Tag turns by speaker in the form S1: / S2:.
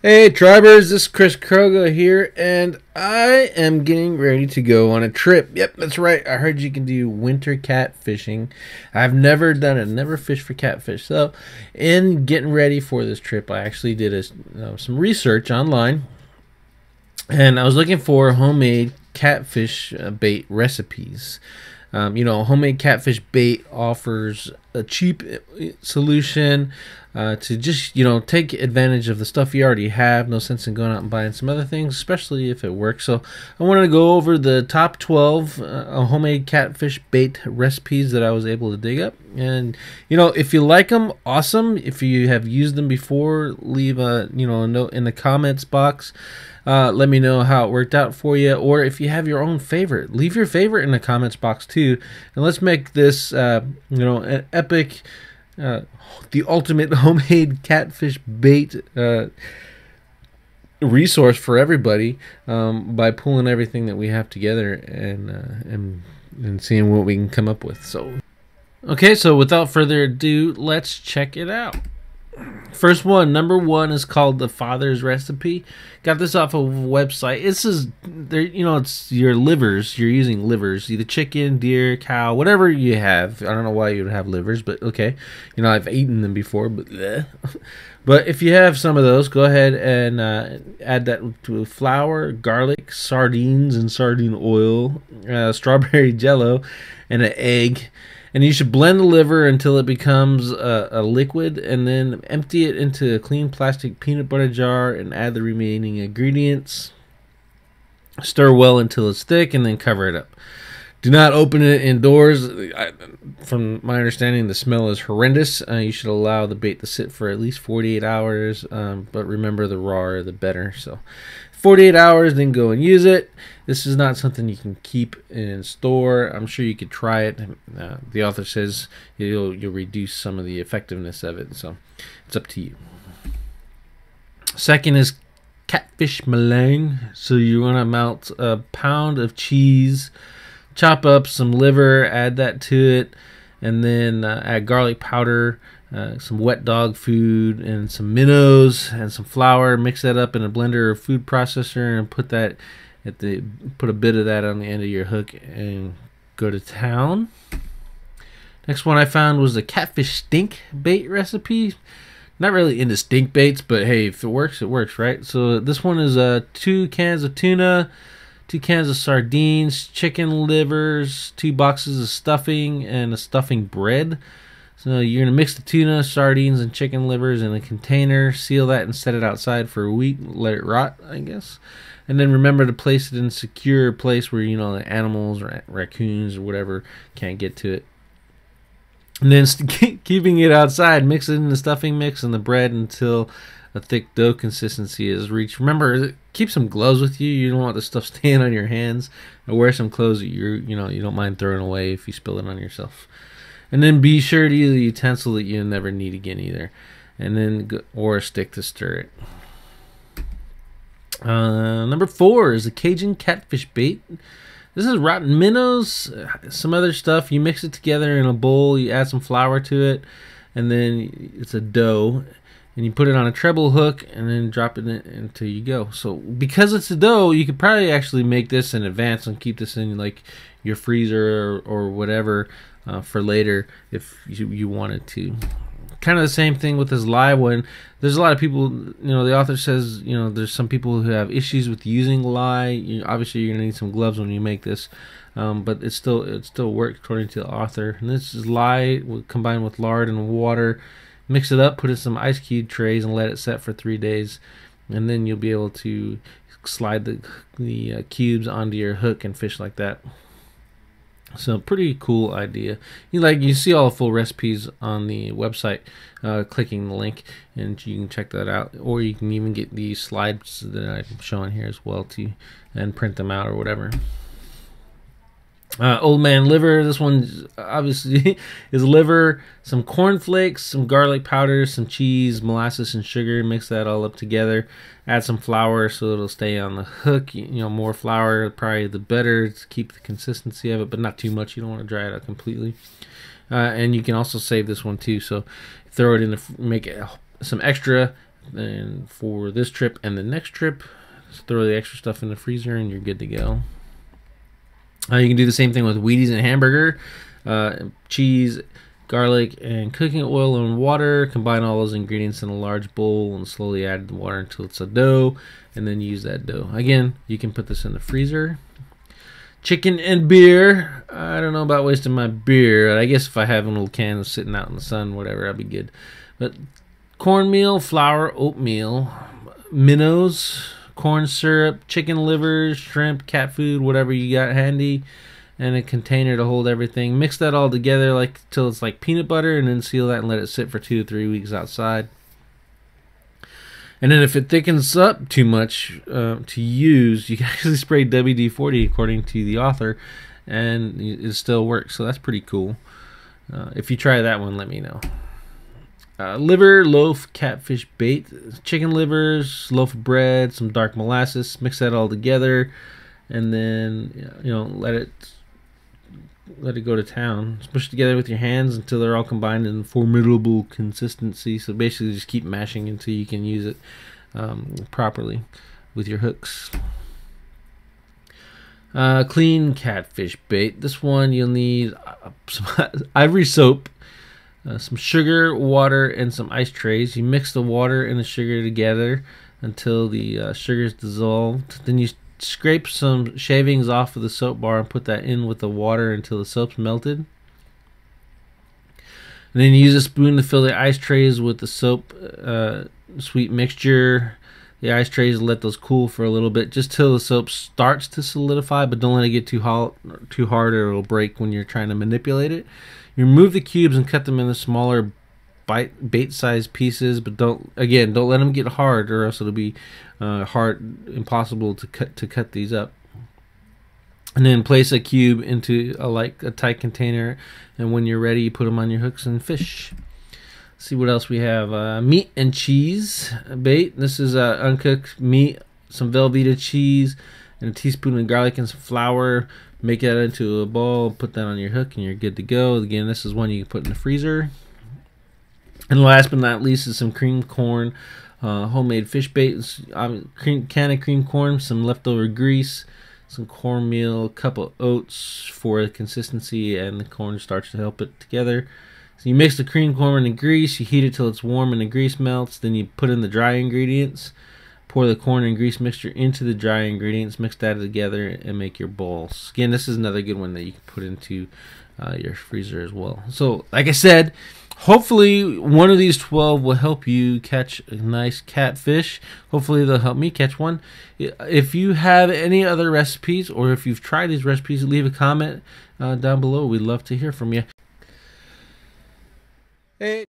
S1: Hey Tribers, this is Chris Kroga here, and I am getting ready to go on a trip. Yep, that's right. I heard you can do winter cat fishing. I've never done it, never fished for catfish. So, in getting ready for this trip, I actually did a, uh, some research online, and I was looking for homemade catfish uh, bait recipes. Um, you know, homemade catfish bait offers a cheap uh, solution uh, to just you know take advantage of the stuff you already have. No sense in going out and buying some other things, especially if it works. So I wanted to go over the top 12 uh, homemade catfish bait recipes that I was able to dig up. And you know, if you like them, awesome. If you have used them before, leave a you know a note in the comments box. Uh, let me know how it worked out for you, or if you have your own favorite, leave your favorite in the comments box too. And let's make this, uh, you know, an epic, uh, the ultimate homemade catfish bait uh, resource for everybody um, by pulling everything that we have together and uh, and and seeing what we can come up with. So, okay, so without further ado, let's check it out. First one, number one is called the Father's Recipe. Got this off of a website. This is there, you know, it's your livers. You're using livers, either chicken, deer, cow, whatever you have. I don't know why you would have livers, but okay. You know, I've eaten them before, but bleh. but if you have some of those, go ahead and uh, add that to flour, garlic, sardines, and sardine oil, uh, strawberry jello, and an egg and you should blend the liver until it becomes a, a, liquid and then empty it into a clean plastic peanut butter jar and add the remaining ingredients. Stir well until it's thick and then cover it up. Do not open it indoors. I, from my understanding the smell is horrendous. Uh, you should allow the bait to sit for at least 48 hours um, but remember the rawer the better. So 48 hours, then go and use it. This is not something you can keep in store. I'm sure you could try it. Uh, the author says you'll you'll reduce some of the effectiveness of it, so it's up to you. Second is catfish meringue. So you want to melt a pound of cheese, chop up some liver, add that to it, and then uh, add garlic powder uh, some wet dog food and some minnows and some flour. Mix that up in a blender or food processor and put that at the put a bit of that on the end of your hook and go to town. Next one I found was the catfish stink bait recipe. Not really into stink baits, but hey, if it works, it works, right? So this one is uh, two cans of tuna, two cans of sardines, chicken livers, two boxes of stuffing, and a stuffing bread. So you're gonna mix the tuna, sardines, and chicken livers in a container, seal that, and set it outside for a week. Let it rot, I guess. And then remember to place it in a secure place where you know the animals or raccoons or whatever can't get to it. And then keeping it outside, mix it in the stuffing mix and the bread until a thick dough consistency is reached. Remember, keep some gloves with you. You don't want the stuff staying on your hands. And wear some clothes that you you know you don't mind throwing away if you spill it on yourself. And then be sure to use a utensil that you'll never need again either. And then, or a stick to stir it. Uh, number four is a Cajun catfish bait. This is rotten minnows, some other stuff. You mix it together in a bowl, you add some flour to it, and then it's a dough. And you put it on a treble hook and then drop it in until you go. So because it's a dough, you could probably actually make this in advance and keep this in like your freezer or, or whatever uh, for later if you, you wanted to. Kind of the same thing with this live one. There's a lot of people, you know, the author says, you know, there's some people who have issues with using lye. You, obviously, you're gonna need some gloves when you make this, um, but it still it still works according to the author. And this is lye combined with lard and water. Mix it up, put it in some ice cube trays, and let it set for three days, and then you'll be able to slide the the uh, cubes onto your hook and fish like that. So pretty cool idea. You like you see all the full recipes on the website, uh, clicking the link, and you can check that out. Or you can even get these slides that I'm showing here as well to and print them out or whatever. Uh, old man liver. This one obviously is liver, some corn flakes, some garlic powder, some cheese, molasses, and sugar. Mix that all up together. Add some flour so it'll stay on the hook. You, know, more flour probably the better to keep the consistency of it, but not too much. You don't want to dry it out completely. Uh, and you can also save this one too. So throw it in the make it some extra And for this trip and the next trip, just throw the extra stuff in the freezer and you're good to go. Uh, you can do the same thing with Wheaties and hamburger, uh, cheese, garlic, and cooking oil and water. Combine all those ingredients in a large bowl and slowly add the water until it's a dough, and then use that dough. Again, you can put this in the freezer. Chicken and beer. I don't know about wasting my beer. I guess if I have an old can sitting out in the sun, whatever, I'd be good. But cornmeal, flour, oatmeal, minnows, corn syrup, chicken livers, shrimp, cat food, whatever you got handy, and a container to hold everything. Mix that all together like till it's like peanut butter, and then seal that and let it sit for two to three weeks outside. And then if it thickens up too much uh, to use, you can actually spray WD-40 according to the author, and it still works. So that's pretty cool. Uh, if you try that one, let me know. Uh, liver, loaf, catfish bait, chicken livers, loaf of bread, some dark molasses. Mix that all together, and then you know let it let it go to town. Push it together with your hands until they're all combined in formidable consistency. So basically, just keep mashing until you can use it um, properly with your hooks. Uh, clean catfish bait. This one you'll need uh, some ivory soap uh, some sugar, water, and some ice trays. You mix the water and the sugar together until the uh, sugar is dissolved. Then you scrape some shavings off of the soap bar and put that in with the water until the soap's melted. And then you use a spoon to fill the ice trays with the soap uh, sweet mixture. The ice trays let those cool for a little bit, just till the soap starts to solidify. But don't let it get too hot, too hard, or it'll break when you're trying to manipulate it. Remove the cubes and cut them into smaller bite bait-sized pieces, but don't again don't let them get hard, or else it'll be uh, hard, impossible to cut to cut these up. And then place a cube into a like a tight container, and when you're ready, you put them on your hooks and fish. Let's see what else we have. Uh, meat and cheese bait. This is uh, uncooked meat, some Velveeta cheese, and a teaspoon of garlic and some flour make that into a ball, put that on your hook, and you're good to go. Again, this is one you can put in the freezer. And last but not least is some cream corn, uh, homemade fish bait, um, cream, can of cream corn, some leftover grease, some cornmeal, a couple of oats for the consistency, and the cornstarch to help it together. So you mix the cream corn and the grease, you heat it till it's warm and the grease melts, then you put in the dry ingredients. Pour the corn and grease mixture into the dry ingredients, mix that together, and make your balls. Again, this is another good one that you can put into uh, your freezer as well. So, like I said, hopefully one of these 12 will help you catch a nice catfish. Hopefully they'll help me catch one. If you have any other recipes or if you've tried these recipes, leave a comment uh, down below. We'd love to hear from you. Hey.